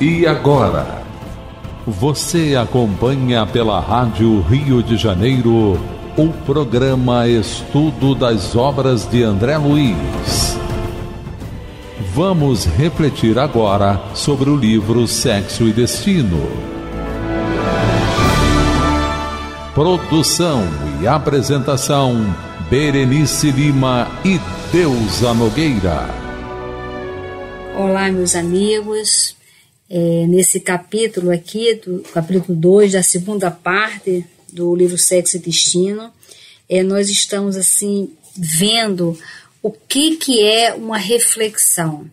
E agora? Você acompanha pela Rádio Rio de Janeiro o programa Estudo das Obras de André Luiz. Vamos refletir agora sobre o livro Sexo e Destino. Produção e apresentação Berenice Lima e Deusa Nogueira. Olá, meus amigos é, nesse capítulo aqui, do capítulo 2, da segunda parte do livro Sexo e Destino, é, nós estamos assim vendo o que, que é uma reflexão,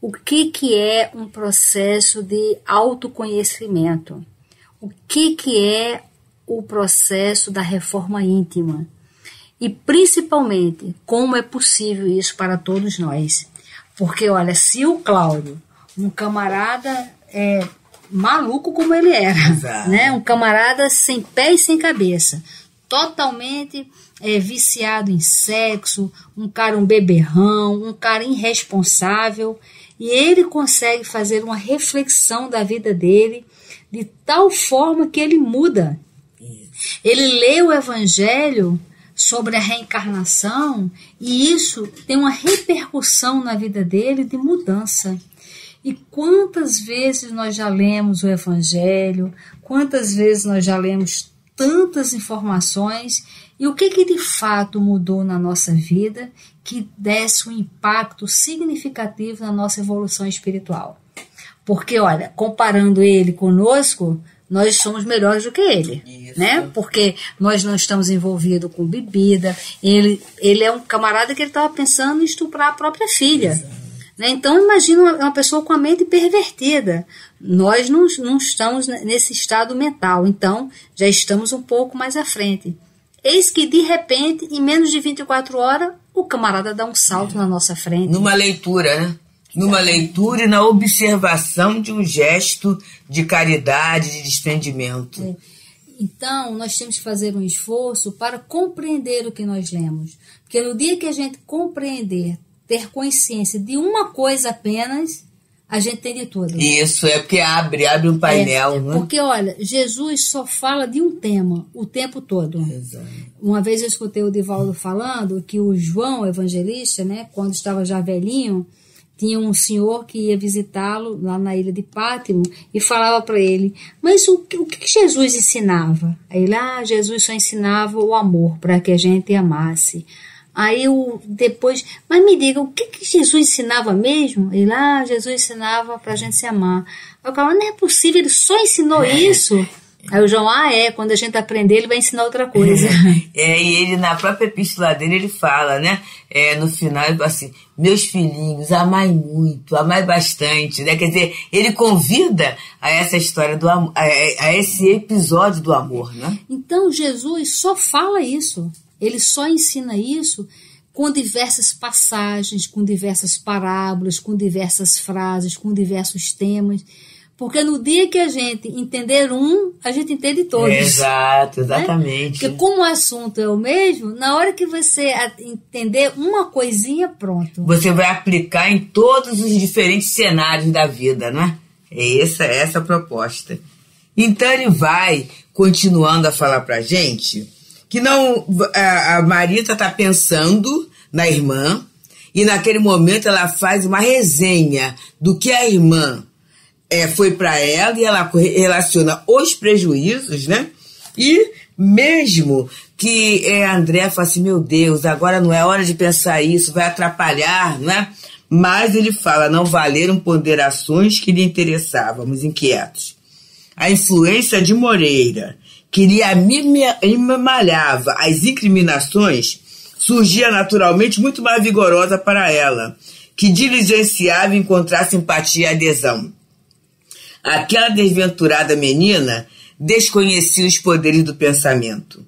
o que, que é um processo de autoconhecimento, o que, que é o processo da reforma íntima e principalmente como é possível isso para todos nós. Porque olha, se o Cláudio um camarada é, maluco como ele era, Exato. né? Um camarada sem pé e sem cabeça, totalmente é, viciado em sexo, um cara um beberrão, um cara irresponsável, e ele consegue fazer uma reflexão da vida dele de tal forma que ele muda. Ele lê o evangelho sobre a reencarnação e isso tem uma repercussão na vida dele de mudança. E quantas vezes nós já lemos o Evangelho, quantas vezes nós já lemos tantas informações e o que, que de fato mudou na nossa vida que desse um impacto significativo na nossa evolução espiritual. Porque, olha, comparando ele conosco, nós somos melhores do que ele, Isso. né? Porque nós não estamos envolvidos com bebida. Ele, ele é um camarada que ele estava pensando em estuprar a própria filha. Exato. Né? Então, imagina uma, pessoa com a mente pervertida. Nós não, não estamos nesse estado mental, então já estamos um pouco mais à frente. Eis que, de repente, em menos de 24 horas, o camarada dá um salto é. na nossa frente. Numa leitura, né? Numa leitura e na observação de um gesto de caridade, de desprendimento. É. Então, nós temos que fazer um esforço para compreender o que nós lemos. Porque no dia que a gente compreender ter consciência de uma coisa apenas, a gente tem de tudo. Isso, é porque abre, abre um painel. É, né? Porque, olha, Jesus só fala de um tema o tempo todo. Exato. Uma vez eu escutei o Divaldo falando que o João, evangelista, né, quando estava já velhinho, tinha um senhor que ia visitá-lo lá na ilha de Pátimo e falava para ele: Mas o, o que Jesus ensinava? Aí lá, ah, Jesus só ensinava o amor para que a gente amasse. Aí eu depois, mas me diga, o que, que Jesus ensinava mesmo? E lá, ah, Jesus ensinava para a gente se amar. Eu falava, não é possível, ele só ensinou é. isso. Aí o João, ah, é, quando a gente aprender, ele vai ensinar outra coisa. É, e ele, na própria epístola dele, ele fala, né? É, no final, assim, meus filhinhos, amai muito, amai bastante, né? Quer dizer, ele convida a essa história do amor, a, a esse episódio do amor, né? Então, Jesus só fala isso. Ele só ensina isso com diversas passagens, com diversas parábolas, com diversas frases, com diversos temas. Porque no dia que a gente entender um, a gente entende todos. Exato, né? exatamente. Né? Porque como o assunto é o mesmo, na hora que você entender uma coisinha, pronto. Você vai aplicar em todos os diferentes cenários da vida, né? É essa, é essa a proposta. Então ele vai continuando a falar pra gente que não a, a Marita está pensando na irmã e naquele momento ela faz uma resenha do que a irmã é, foi para ela e ela relaciona os prejuízos, né? E mesmo que é, André fala assim, meu Deus, agora não é hora de pensar isso, vai atrapalhar, né? Mas ele fala, não valeram ponderações que lhe interessávamos, inquietos. A influência de Moreira que lhe malhava as incriminações, surgia naturalmente muito mais vigorosa para ela, que diligenciava encontrar simpatia e adesão. Aquela desventurada menina desconhecia os poderes do pensamento.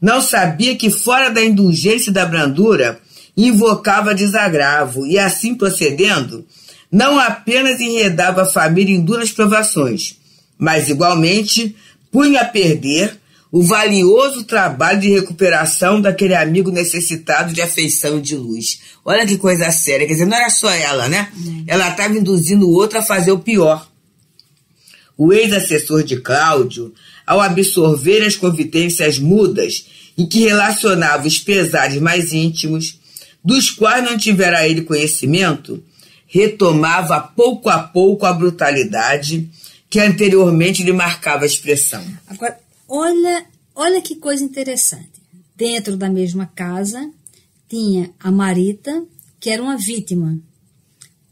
Não sabia que fora da indulgência e da brandura invocava desagravo e assim procedendo, não apenas enredava a família em duras provações, mas igualmente punha a perder o valioso trabalho de recuperação daquele amigo necessitado de afeição e de luz. Olha que coisa séria, quer dizer, não era só ela, né? Ela estava induzindo o outro a fazer o pior. o ex-assessor de Cláudio, ao absorver as confidências mudas em que relacionava os pesares mais íntimos, dos quais não tivera ele conhecimento, retomava pouco a pouco a brutalidade que anteriormente lhe marcava a expressão. Agora, olha, olha que coisa interessante. Dentro da mesma casa tinha a Marita, que era uma vítima,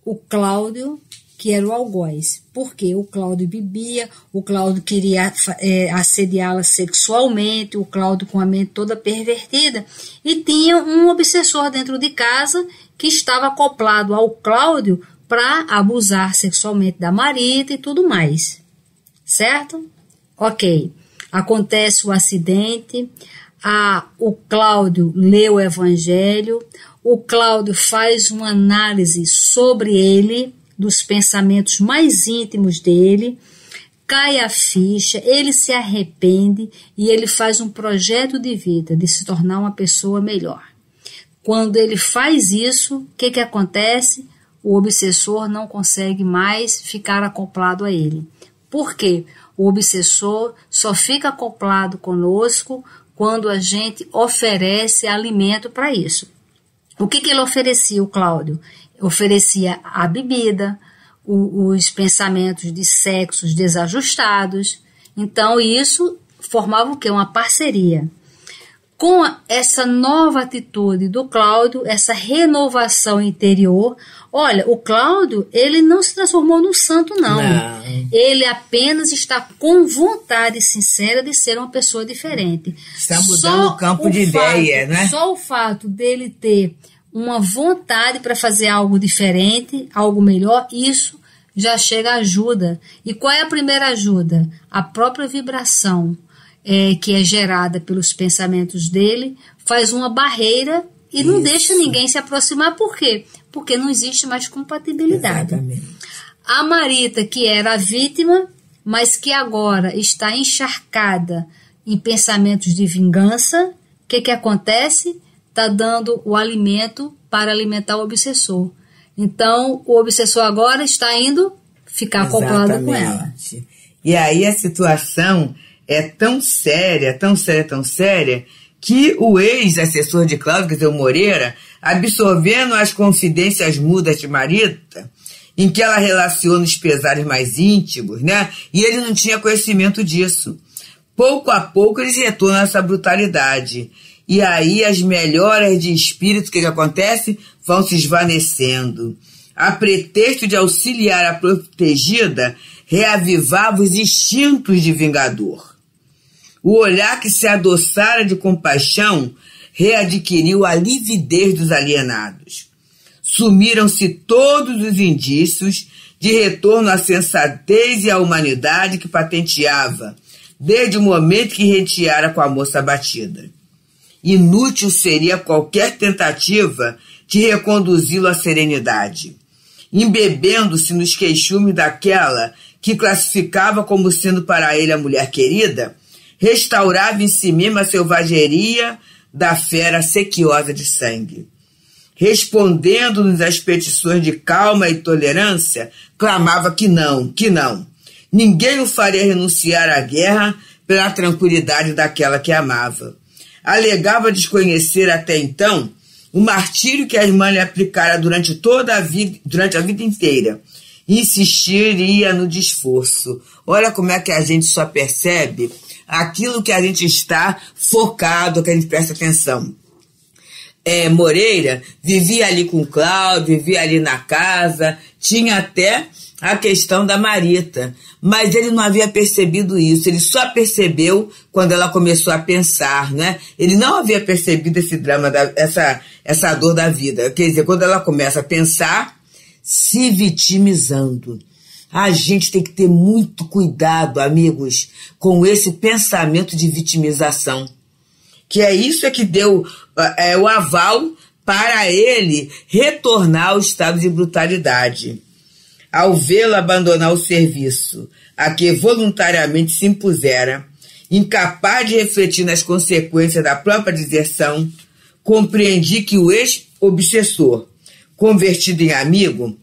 o Cláudio, que era o algoz. Porque o Cláudio bebia, o Cláudio queria é, assediá-la sexualmente, o Cláudio com a mente toda pervertida, e tinha um obsessor dentro de casa que estava acoplado ao Cláudio para abusar sexualmente da Marita e tudo mais. Certo? Ok. Acontece o acidente, a, o Cláudio lê o Evangelho, o Cláudio faz uma análise sobre ele, dos pensamentos mais íntimos dele, cai a ficha, ele se arrepende e ele faz um projeto de vida de se tornar uma pessoa melhor. Quando ele faz isso, o que, que acontece? O obsessor não consegue mais ficar acoplado a ele. Por quê? O obsessor só fica acoplado conosco quando a gente oferece alimento para isso. O que, que ele oferecia, o Cláudio? Oferecia a bebida, o, os pensamentos de sexos desajustados. Então, isso formava o quê? Uma parceria. Com essa nova atitude do Cláudio, essa renovação interior, olha, o Cláudio, ele não se transformou num santo, não. não. Ele apenas está com vontade sincera de ser uma pessoa diferente. Está mudando só o campo o de fato, ideia, né? Só o fato dele ter uma vontade para fazer algo diferente, algo melhor, isso já chega ajuda. E qual é a primeira ajuda? A própria vibração é, que é gerada pelos pensamentos dele, faz uma barreira e Isso. não deixa ninguém se aproximar. Por quê? Porque não existe mais compatibilidade. Exatamente. A Marita, que era a vítima, mas que agora está encharcada em pensamentos de vingança, o que, que acontece? Está dando o alimento para alimentar o obsessor. Então, o obsessor agora está indo ficar acoplado com ela. E aí a situação é tão séria, tão séria, tão séria, que o ex-assessor de Cláudio, quer dizer, o Moreira, absorvendo as confidências mudas de Marita, em que ela relaciona os pesares mais íntimos, né? E ele não tinha conhecimento disso. Pouco a pouco eles retornam a essa brutalidade. E aí as melhoras de espírito, que, que acontece? Vão se esvanecendo. A pretexto de auxiliar a protegida, reavivava os instintos de vingador. O olhar que se adoçara de compaixão readquiriu a lividez dos alienados. Sumiram-se todos os indícios de retorno à sensatez e à humanidade que patenteava, desde o momento que renteara com a moça abatida. Inútil seria qualquer tentativa de reconduzi-lo à serenidade, embebendo-se nos queixumes daquela que classificava como sendo para ele a mulher querida, restaurava em si mesma a selvageria da fera sequiosa de sangue. Respondendo-nos às petições de calma e tolerância, clamava que não, que não. Ninguém o faria renunciar à guerra pela tranquilidade daquela que amava. Alegava desconhecer até então o martírio que a irmã lhe aplicara durante toda a vida, durante a vida inteira. Insistiria no desforço. Olha como é que a gente só percebe aquilo que a gente está focado, que a gente presta atenção. É, Moreira vivia ali com o Cláudio, vivia ali na casa, tinha até a questão da Marita, mas ele não havia percebido isso, ele só percebeu quando ela começou a pensar, né? Ele não havia percebido esse drama, da, essa, essa dor da vida. Quer dizer, quando ela começa a pensar, se vitimizando. A gente tem que ter muito cuidado, amigos, com esse pensamento de vitimização. Que é isso é que deu é, o aval para ele retornar ao estado de brutalidade. Ao vê-lo abandonar o serviço a que voluntariamente se impusera, incapaz de refletir nas consequências da própria deserção, compreendi que o ex-obsessor, convertido em amigo,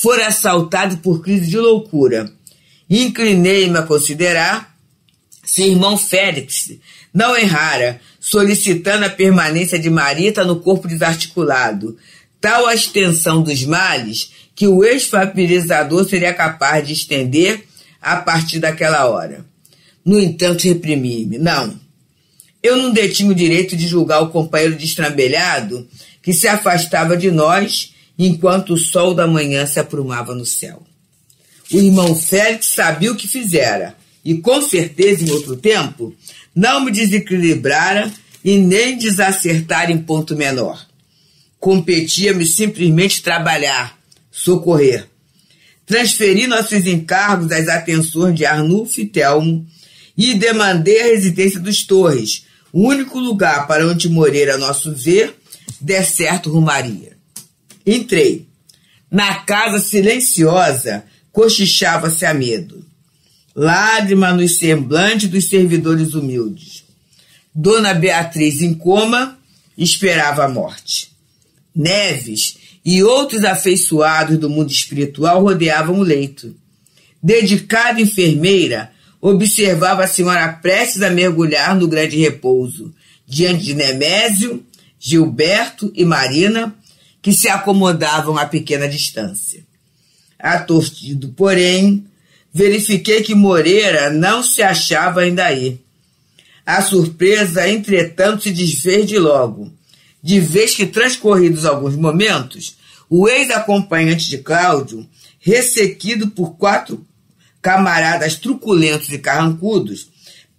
fora assaltado por crise de loucura inclinei-me a considerar se irmão Félix não errara, solicitando a permanência de Marita no corpo desarticulado, tal a extensão dos males que o ex-papirizador seria capaz de estender a partir daquela hora. No entanto, reprimi-me. Não. Eu não detinha o direito de julgar o companheiro destrambelhado que se afastava de nós enquanto o sol da manhã se aprumava no céu. O irmão Félix sabia o que fizera e, com certeza, em outro tempo, não me desequilibrara e nem desacertar em ponto menor. Competia-me simplesmente trabalhar, socorrer. Transferi nossos encargos às atenções de Arnulfo e Telmo e demandei a residência dos Torres, o único lugar para onde Moreira, nosso ver, der certo rumaria. Entrei. Na casa silenciosa, cochichava-se a medo. Lágrima nos semblantes dos servidores humildes. Dona Beatriz, em coma, esperava a morte. Neves e outros afeiçoados do mundo espiritual rodeavam o leito. Dedicada enfermeira, observava a senhora prestes a mergulhar no grande repouso, diante de Nemésio, Gilberto e Marina, que se acomodavam a pequena distância. Atortido, porém, verifiquei que Moreira não se achava ainda aí. A surpresa, entretanto, se desfez de logo, de vez que, transcorridos alguns momentos, o ex-acompanhante de Cláudio, ressequido por quatro camaradas truculentos e carrancudos,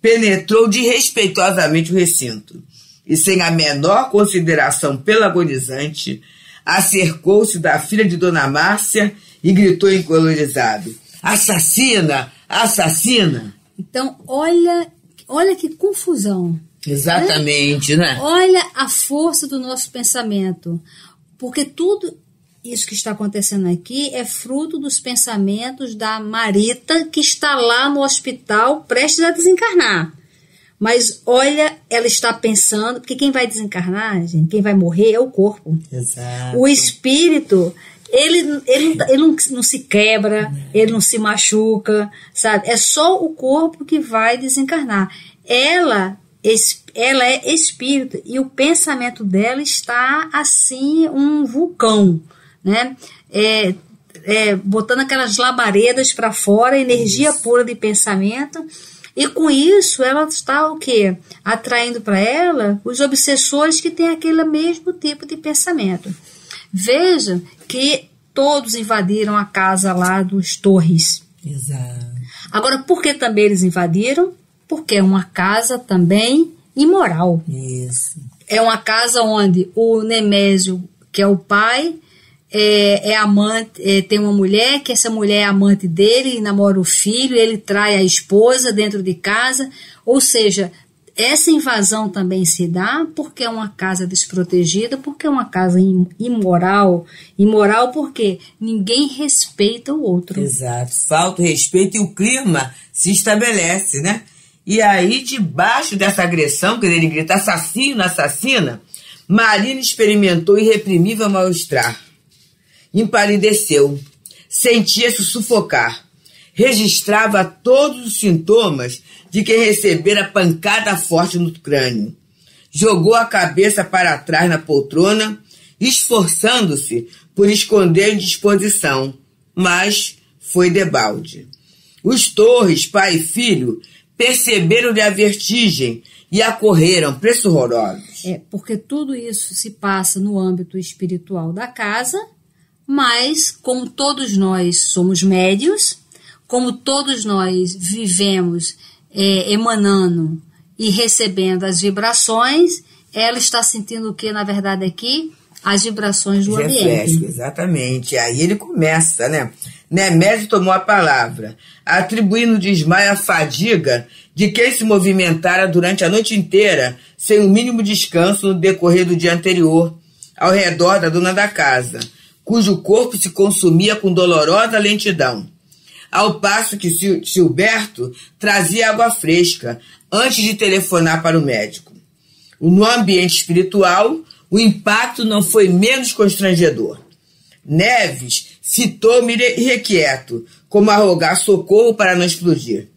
penetrou desrespeitosamente o recinto e, sem a menor consideração pelo agonizante, acercou-se da filha de Dona Márcia e gritou encolorizado: Assassina! Assassina! Então, olha, olha que confusão. Exatamente, né? né? Olha a força do nosso pensamento. Porque tudo isso que está acontecendo aqui é fruto dos pensamentos da Marita, que está lá no hospital prestes a desencarnar. Mas olha, ela está pensando, porque quem vai desencarnar, gente, quem vai morrer é o corpo. Exato. O espírito, ele, ele, ele não, não se quebra, ele não se machuca, sabe? É só o corpo que vai desencarnar. Ela, ela é espírito e o pensamento dela está assim, um vulcão né? É, é, botando aquelas labaredas para fora, energia isso. pura de pensamento. E com isso, ela está o quê? Atraindo para ela os obsessores que têm aquele mesmo tipo de pensamento. Veja que todos invadiram a casa lá dos Torres. Exato. Agora, por que também eles invadiram? Porque é uma casa também imoral. Isso. É uma casa onde o Nemésio, que é o pai, é, é amante, é, tem uma mulher, que essa mulher é amante dele, namora o filho, ele trai a esposa dentro de casa, ou seja, essa invasão também se dá porque é uma casa desprotegida, porque é uma casa imoral. Imoral porque ninguém respeita o outro. Exato. Falta respeito e o clima se estabelece, né? E aí, debaixo dessa agressão, que ele grita assassino, assassina, Marina experimentou irreprimível mal-estar empalideceu, sentia-se sufocar. Registrava todos os sintomas de quem recebera pancada forte no crânio. Jogou a cabeça para trás na poltrona, esforçando-se por esconder a indisposição, mas foi debalde. Os Torres, pai e filho, perceberam-lhe a vertigem e acorreram pressurrosos. É, porque tudo isso se passa no âmbito espiritual da casa mas como todos nós somos médios, como todos nós vivemos é, emanando e recebendo as vibrações, ela está sentindo o que, na verdade, aqui? As vibrações do Reflexo, ambiente. Exatamente. Aí ele começa, né? Nemésio tomou a palavra, atribuindo o desmaio à fadiga de quem se movimentara durante a noite inteira, sem o mínimo descanso no decorrer do dia anterior, ao redor da dona da casa cujo corpo se consumia com dolorosa lentidão. Ao passo que Gilberto trazia água fresca antes de telefonar para o médico. No ambiente espiritual, o impacto não foi menos constrangedor. Neves fitou-me irrequieto, como a rogar socorro para não explodir.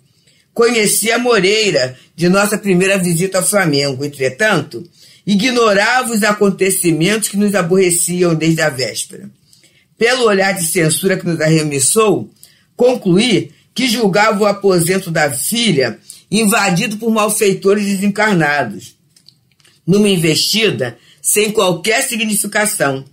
Conheci a Moreira de nossa primeira visita ao Flamengo, entretanto, ignorava os acontecimentos que nos aborreciam desde a véspera. Pelo olhar de censura que nos arremessou, concluí que julgava o aposento da filha invadido por malfeitores desencarnados, numa investida sem qualquer significação,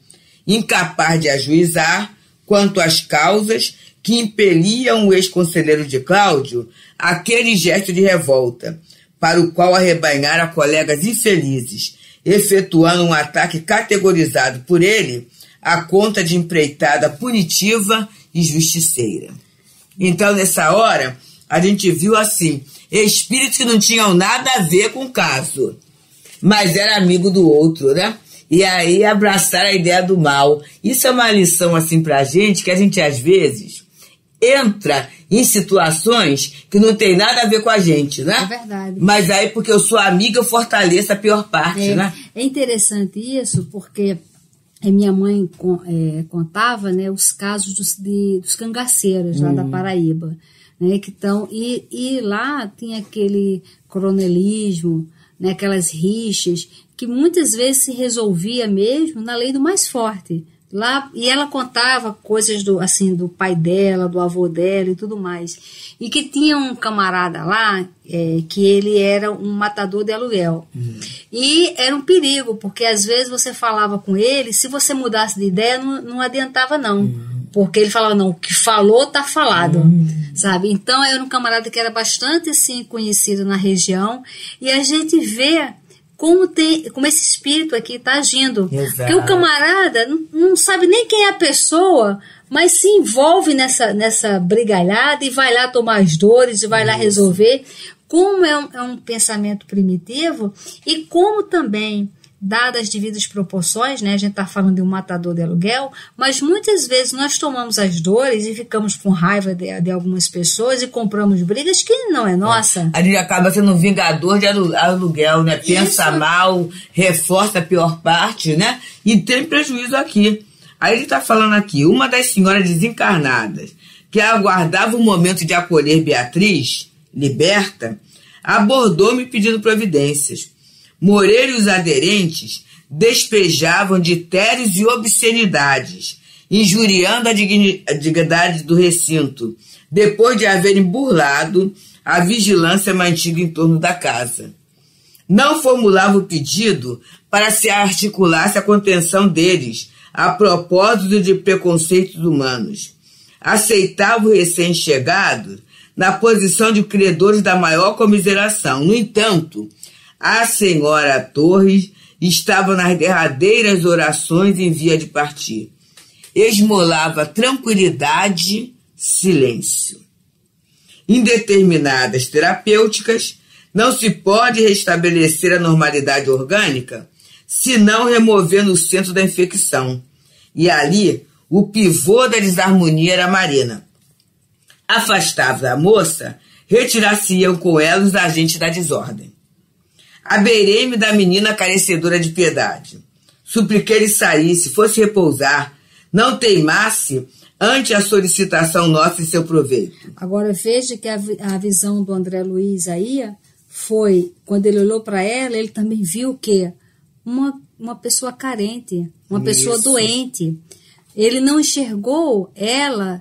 incapaz de ajuizar quanto às causas que impeliam o ex-conselheiro de Cláudio àquele gesto de revolta, para o qual arrebanhara colegas infelizes, efetuando um ataque categorizado por ele à conta de empreitada punitiva e justiceira. Então, nessa hora, a gente viu assim, espíritos que não tinham nada a ver com o caso, mas era amigo do outro, né? E aí abraçar a ideia do mal. Isso é uma lição assim pra gente que a gente às vezes entra em situações que não tem nada a ver com a gente, né? É verdade. Mas aí porque eu sou amiga eu fortaleço a pior parte, é, né? É interessante isso porque a minha mãe é, contava né, os casos dos, de, dos cangaceiros lá da hum. Paraíba. Né, que tão, e, e lá tinha aquele coronelismo, né, aquelas rixas, que muitas vezes se resolvia mesmo na lei do mais forte. Lá, e ela contava coisas do assim do pai dela, do avô dela e tudo mais. E que tinha um camarada lá é, que ele era um matador de aluguel. Uhum. E era um perigo, porque às vezes você falava com ele, se você mudasse de ideia, não, não adiantava não. Uhum. Porque ele falava, não, o que falou tá falado, uhum. sabe? Então era um camarada que era bastante assim conhecido na região. E a gente vê como, tem, como esse espírito aqui está agindo. Exato. Porque o camarada não, não, sabe nem quem é a pessoa, mas se envolve nessa, nessa brigalhada e vai lá tomar as dores e vai Isso. lá resolver. Como é um, é um pensamento primitivo e como também dadas as devidas proporções, né? A gente está falando de um matador de aluguel, mas muitas vezes nós tomamos as dores e ficamos com raiva de, de algumas pessoas e compramos brigas que não é nossa. A gente acaba sendo um vingador de aluguel, né? Pensa Isso. mal, reforça a pior parte, né? E tem prejuízo aqui. Aí ele está falando aqui, uma das senhoras desencarnadas que aguardava o momento de acolher Beatriz, liberta, abordou-me pedindo providências. Moreira e os aderentes despejavam ditérios e obscenidades, injuriando a dignidade do recinto, depois de haverem burlado a vigilância mantida em torno da casa. Não formulava o pedido para se articulasse a contenção deles, a propósito de preconceitos humanos. Aceitava o recém-chegado na posição de credores da maior comiseração. No entanto, a senhora Torres estava nas derradeiras orações em via de partir. Esmolava tranquilidade, silêncio. Em determinadas terapêuticas, não se pode restabelecer a normalidade orgânica senão removendo o centro da infecção. E ali, o pivô da desarmonia era a Marina. Afastava a moça, retirar-se-iam com ela os agentes da desordem. Abeirei-me da menina carecedora de piedade. Supliquei ele saísse, fosse repousar, não teimasse ante a solicitação nossa e seu proveito. Agora veja que a, a visão do André Luiz aí foi, quando ele olhou para ela, ele também viu que uma, uma pessoa carente, uma Isso. pessoa doente. Ele não enxergou ela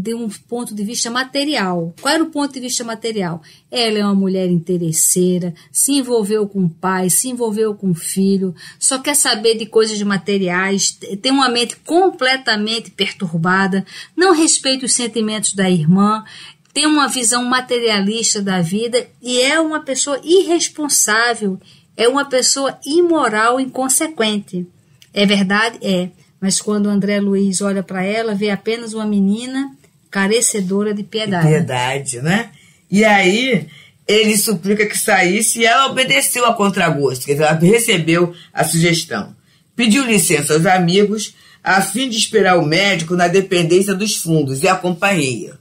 de um ponto de vista material. Qual era o ponto de vista material? Ela é uma mulher interesseira, se envolveu com o pai, se envolveu com o filho, só quer saber de coisas materiais, tem uma mente completamente perturbada, não respeita os sentimentos da irmã, tem uma visão materialista da vida e é uma pessoa irresponsável, é uma pessoa imoral, inconsequente. É verdade? É. Mas quando André Luiz olha para ela, vê apenas uma menina carecedora de piedade. De piedade, né? E aí ele suplica que saísse e ela obedeceu a contragosto, quer dizer, ela recebeu a sugestão. Pediu licença aos amigos a fim de esperar o médico na dependência dos fundos e a companhia.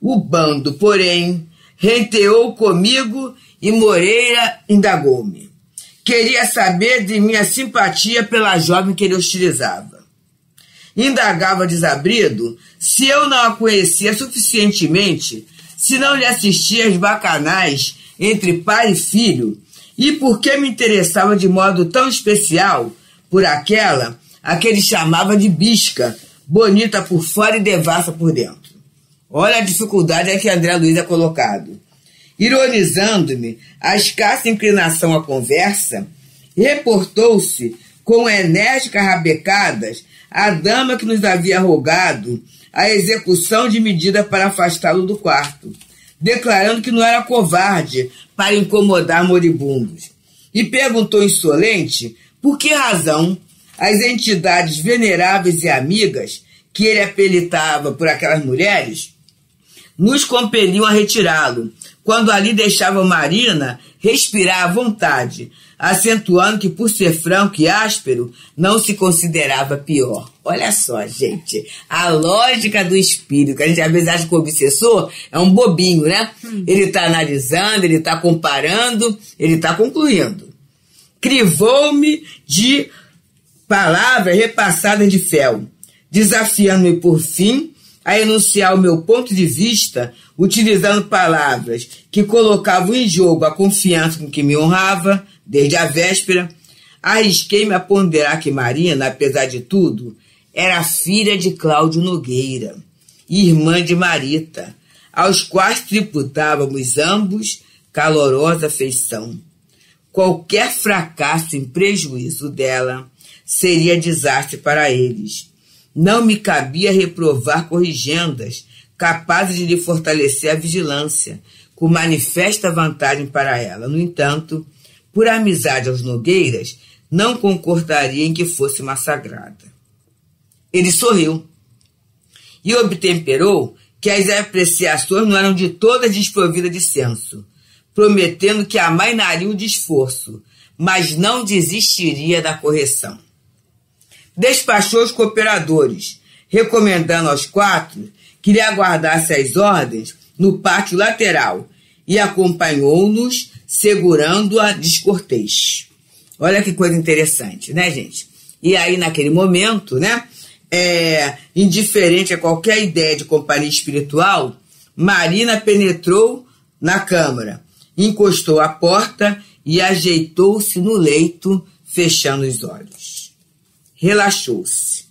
O bando, porém, renteou comigo e Moreira indagou-me. Queria saber de minha simpatia pela jovem que ele hostilizava. Indagava desabrido se eu não a conhecia suficientemente, se não lhe assistia às bacanais entre pai e filho, e por que me interessava de modo tão especial por aquela a que ele chamava de bisca, bonita por fora e devassa por dentro. Olha a dificuldade a que André Luiz é colocado. Ironizando-me a escassa inclinação à conversa, reportou-se com enérgicas rabecadas a dama que nos havia rogado a execução de medida para afastá-lo do quarto, declarando que não era covarde para incomodar moribundos. E perguntou insolente por que razão as entidades veneráveis e amigas que ele apelitava por aquelas mulheres nos compeliam a retirá-lo, quando ali deixava Marina respirar à vontade, acentuando que, por ser franco e áspero, não se considerava pior. Olha só, gente, a lógica do espírito, que a gente às vezes acha que o obsessor é um bobinho, né? Hum. Ele está analisando, ele está comparando, ele está concluindo. Crivou-me de palavras repassadas de fel, desafiando-me por fim a enunciar o meu ponto de vista utilizando palavras que colocavam em jogo a confiança com que me honrava desde a véspera, arrisquei-me a ponderar que Marina, apesar de tudo, era filha de Cláudio Nogueira, irmã de Marita, aos quais tributávamos ambos calorosa afeição. Qualquer fracasso em prejuízo dela seria desastre para eles. Não me cabia reprovar corrigendas capazes de lhe fortalecer a vigilância, com manifesta vantagem para ela. No entanto, por amizade aos Nogueiras, não concordaria em que fosse massacrada. Ele sorriu e obtemperou que as apreciações não eram de todas desprovidas de senso, prometendo que amainaria o esforço, mas não desistiria da correção. Despachou os cooperadores, recomendando aos quatro que lhe aguardasse as ordens no pátio lateral e acompanhou-nos segurando-a descortês. Olha que coisa interessante, né, gente? E aí, naquele momento, né, é, indiferente a qualquer ideia de companhia espiritual, Marina penetrou na câmara, encostou a porta e ajeitou-se no leito, fechando os olhos. Relaxou-se.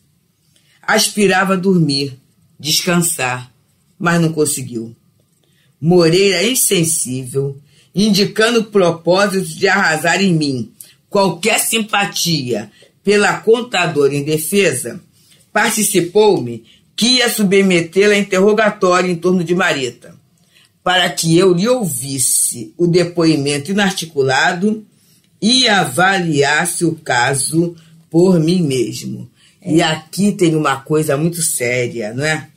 Aspirava dormir, descansar, mas não conseguiu. Moreira insensível, indicando o propósito de arrasar em mim qualquer simpatia pela contadora em defesa, participou-me que ia submetê-la a interrogatório em torno de Marita, para que eu lhe ouvisse o depoimento inarticulado e avaliasse o caso por mim mesmo. É. E aqui tem uma coisa muito séria, não é?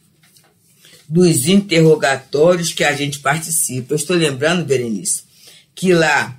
Dos interrogatórios que a gente participa. Eu estou lembrando, Berenice, que lá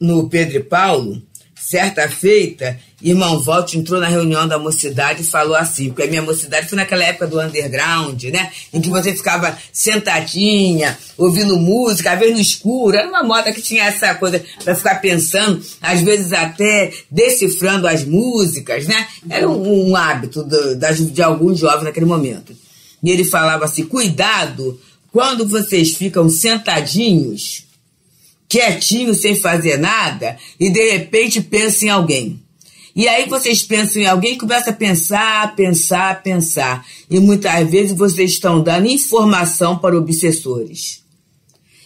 no Pedro e Paulo, certa feita, irmão Volte entrou na reunião da mocidade e falou assim, porque a minha mocidade foi naquela época do underground, né? Em que você ficava sentadinha, ouvindo música, às vezes no escuro, era uma moda que tinha essa coisa para ficar pensando, às vezes até decifrando as músicas, né? Era um, um hábito do, de, de alguns jovens naquele momento. E ele falava assim: cuidado quando vocês ficam sentadinhos quietinho, sem fazer nada, e de repente pensa em alguém. E aí vocês pensam em alguém e começam a pensar, pensar, pensar. E muitas vezes vocês estão dando informação para obsessores.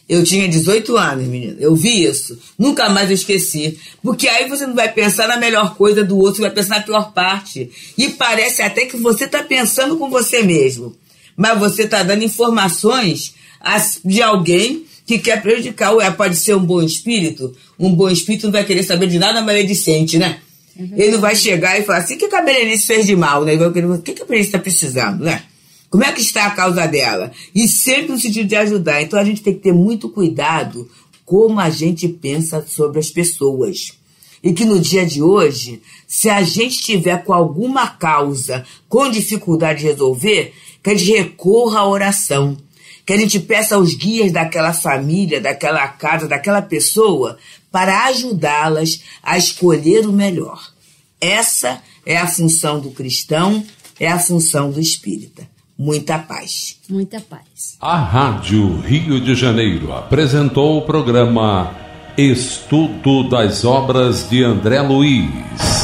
Eu tinha 18 anos, menina. Eu vi isso. Nunca mais eu esqueci. Porque aí você não vai pensar na melhor coisa do outro, você vai pensar na pior parte. E parece até que você está pensando com você mesmo. Mas você está dando informações de alguém que quer prejudicar. Ué, pode ser um bom espírito. Um bom espírito não vai querer saber de nada maledicente, né? Uhum. Ele não vai chegar e falar assim: o que a Berenice fez de mal, né? Ele vai querer, o que a Berenice está precisando, né? Como é que está a causa dela? E sempre no sentido de ajudar. Então a gente tem que ter muito cuidado como a gente pensa sobre as pessoas. E que no dia de hoje, se a gente tiver com alguma causa com dificuldade de resolver, que a gente recorra à oração que a gente peça aos guias daquela família, daquela casa, daquela pessoa, para ajudá-las a escolher o melhor. Essa é a função do cristão é a função do espírita. Muita paz. Muita paz. A Rádio Rio de Janeiro apresentou o programa Estudo das Obras de André Luiz.